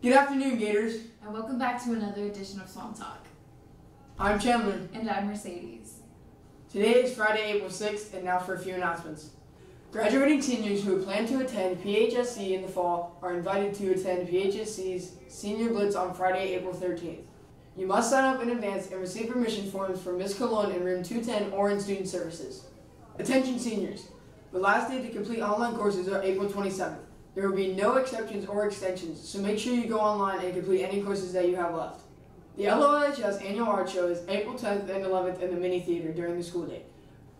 Good afternoon, Gators. And welcome back to another edition of Swamp Talk. I'm Chandler. And I'm Mercedes. Today is Friday, April 6th, and now for a few announcements. Graduating seniors who plan to attend PHSC in the fall are invited to attend PHSC's Senior Blitz on Friday, April 13th. You must sign up in advance and receive permission forms from Ms. Cologne in room 210 or in Student Services. Attention seniors. The last day to complete online courses is April 27th. There will be no exceptions or extensions, so make sure you go online and complete any courses that you have left. The LOLHS annual art show is April 10th and 11th in the mini theater during the school day.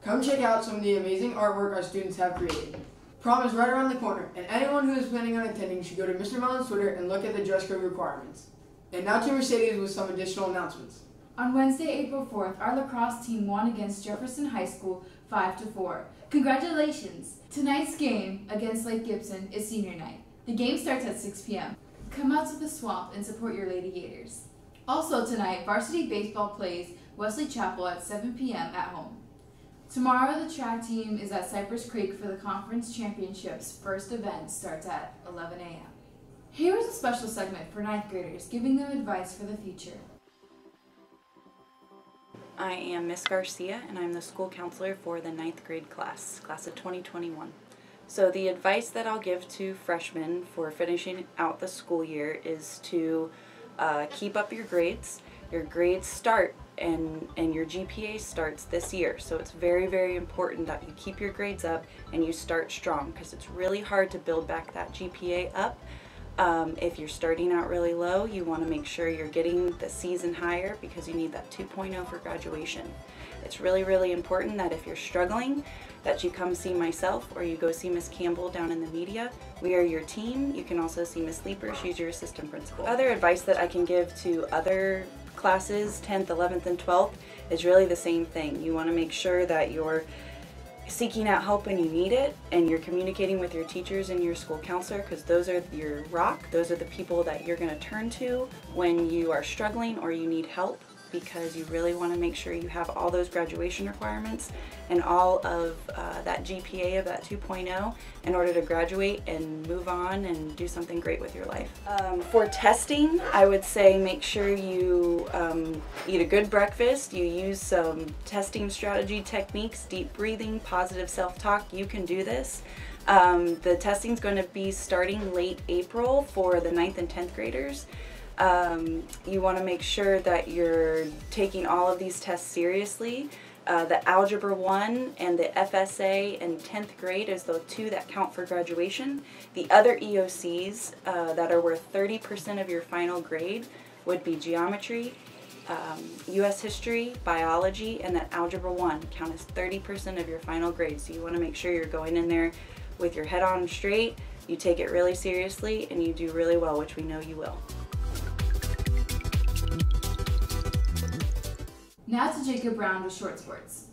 Come check out some of the amazing artwork our students have created. Prom is right around the corner, and anyone who is planning on attending should go to Mr. Mellon's Twitter and look at the dress code requirements. And now to Mercedes with some additional announcements. On Wednesday, April 4th, our lacrosse team won against Jefferson High School 5 to 4. Congratulations! Tonight's game against Lake Gibson is senior night. The game starts at 6 p.m. Come out to the swamp and support your Lady Gators. Also tonight, varsity baseball plays Wesley Chapel at 7 p.m. at home. Tomorrow, the track team is at Cypress Creek for the conference championships. First event starts at 11 a.m. Here is a special segment for ninth graders, giving them advice for the future. I am Miss Garcia, and I'm the school counselor for the ninth grade class, class of 2021. So, the advice that I'll give to freshmen for finishing out the school year is to uh, keep up your grades. Your grades start and, and your GPA starts this year. So it's very, very important that you keep your grades up and you start strong because it's really hard to build back that GPA up. Um, if you're starting out really low, you want to make sure you're getting the season higher because you need that 2.0 for graduation. It's really, really important that if you're struggling, that you come see myself or you go see Miss Campbell down in the media. We are your team. You can also see Miss Leeper. She's your assistant principal. Other advice that I can give to other classes, 10th, 11th, and 12th, is really the same thing. You want to make sure that you're seeking out help when you need it and you're communicating with your teachers and your school counselor because those are your rock. Those are the people that you're going to turn to when you are struggling or you need help because you really want to make sure you have all those graduation requirements and all of uh, that GPA of that 2.0 in order to graduate and move on and do something great with your life. Um, for testing, I would say make sure you um, eat a good breakfast, you use some testing strategy techniques, deep breathing, positive self-talk, you can do this. Um, the testing is going to be starting late April for the 9th and 10th graders. Um, you want to make sure that you're taking all of these tests seriously. Uh, the Algebra 1 and the FSA in 10th grade is the two that count for graduation. The other EOCs uh, that are worth 30% of your final grade would be geometry, um, U.S. history, biology, and that Algebra 1 count as 30% of your final grade. So you want to make sure you're going in there with your head on straight, you take it really seriously, and you do really well, which we know you will. Now to Jacob Brown with Short Sports.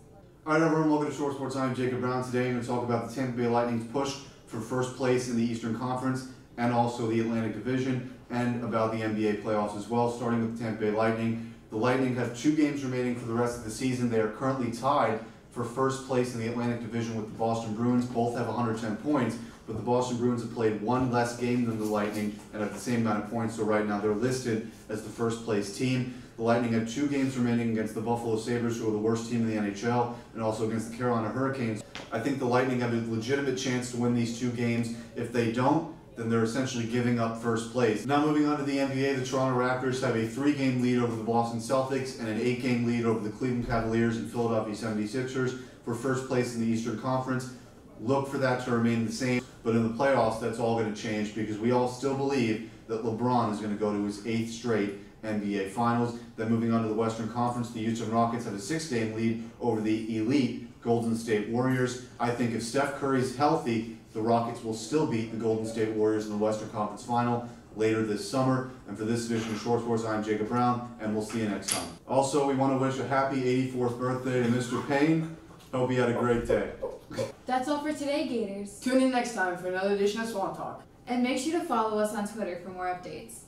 All right, everyone, welcome to Short Sports. I'm Jacob Brown. Today I'm going to talk about the Tampa Bay Lightning's push for first place in the Eastern Conference and also the Atlantic Division and about the NBA playoffs as well, starting with the Tampa Bay Lightning. The Lightning have two games remaining for the rest of the season. They are currently tied for first place in the Atlantic Division with the Boston Bruins. Both have 110 points, but the Boston Bruins have played one less game than the Lightning and have the same amount of points, so right now they're listed as the first place team. The Lightning have two games remaining against the Buffalo Sabres, who are the worst team in the NHL, and also against the Carolina Hurricanes. I think the Lightning have a legitimate chance to win these two games. If they don't, then they're essentially giving up first place. Now moving on to the NBA, the Toronto Raptors have a three-game lead over the Boston Celtics and an eight-game lead over the Cleveland Cavaliers and Philadelphia 76ers for first place in the Eastern Conference. Look for that to remain the same, but in the playoffs, that's all going to change because we all still believe that LeBron is going to go to his eighth straight NBA Finals. Then moving on to the Western Conference, the Houston Rockets have a six-game lead over the elite Golden State Warriors. I think if Steph Curry's healthy, the Rockets will still beat the Golden State Warriors in the Western Conference Final later this summer. And for this edition of Short Sports, I'm Jacob Brown, and we'll see you next time. Also, we want to wish a happy 84th birthday to Mr. Payne. Hope you had a great day. That's all for today, Gators. Tune in next time for another edition of Swamp Talk. And make sure to follow us on Twitter for more updates.